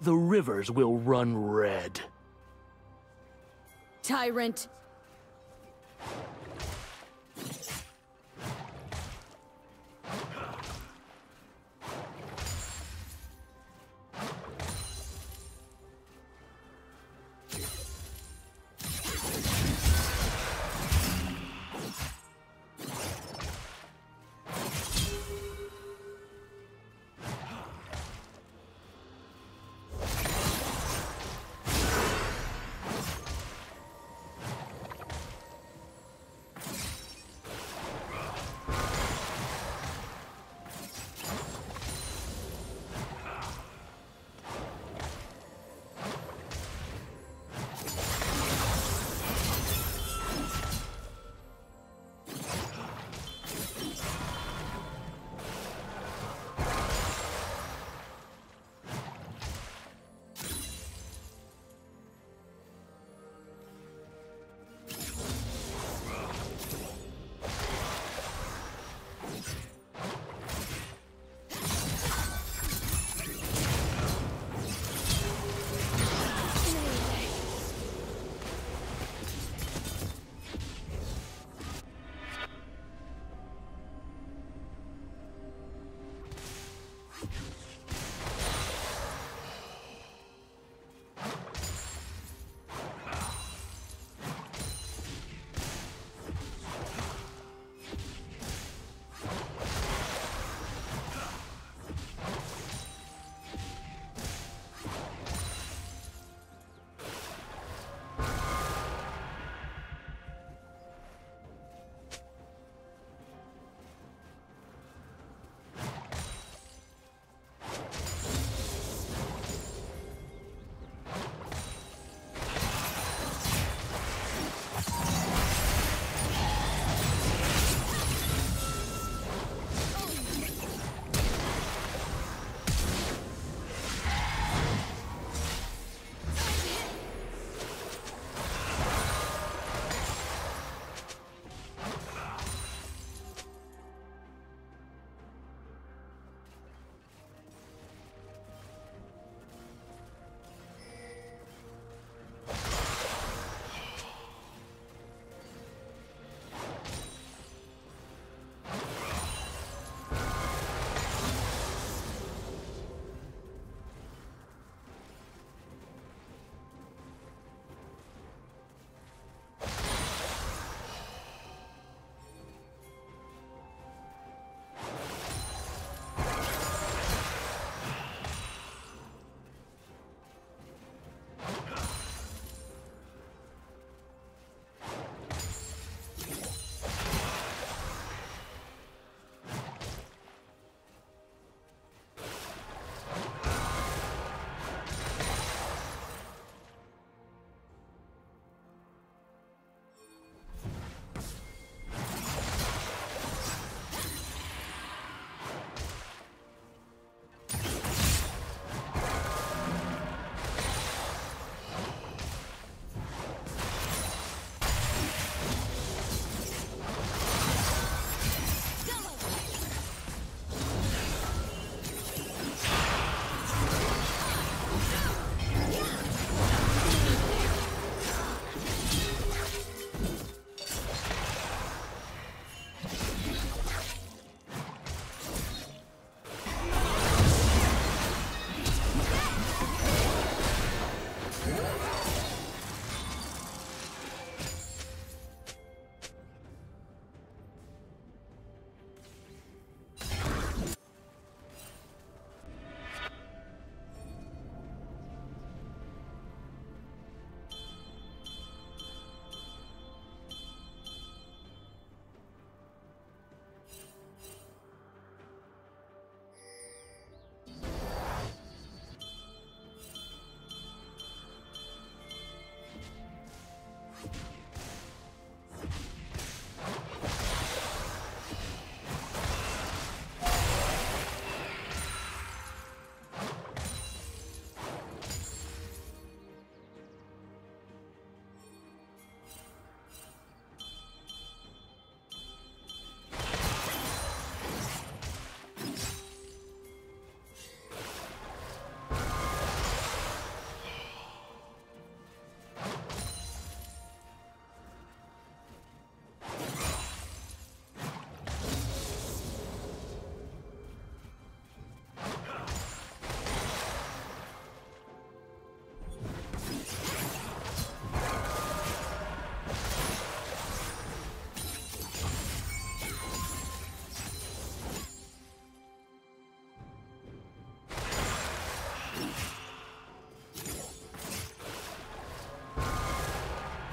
the rivers will run red. Tyrant!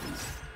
Peace.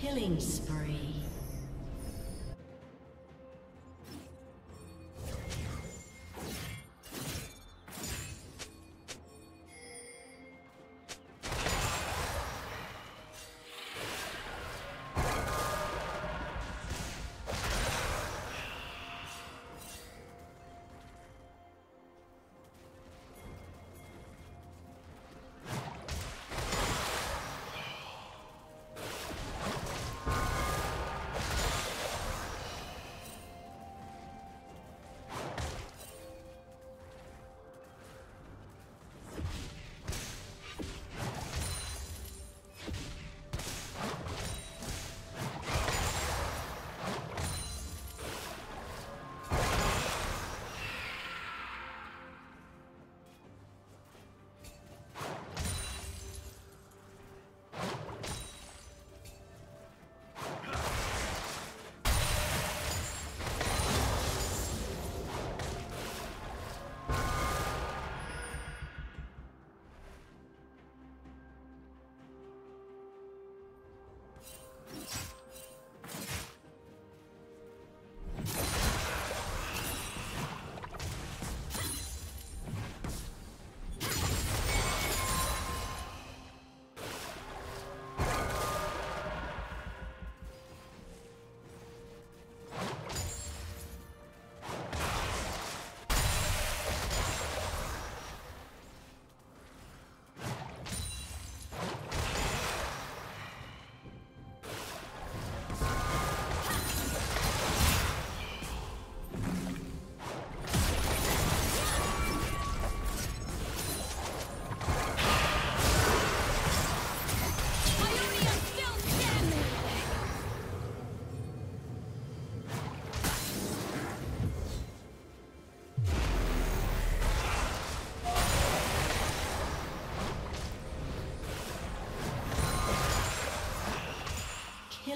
Killing spree.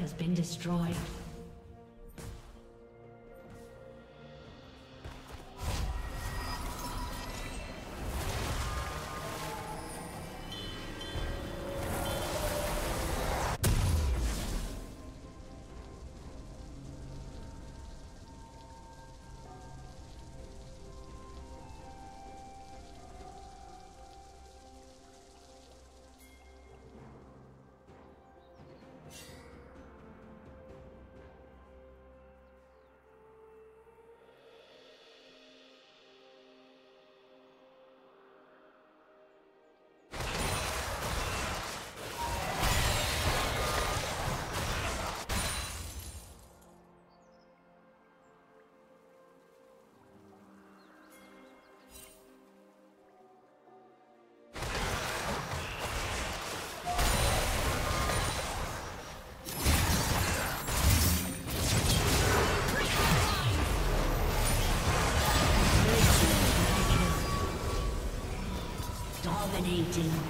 Has been destroyed. Dominating.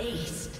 Red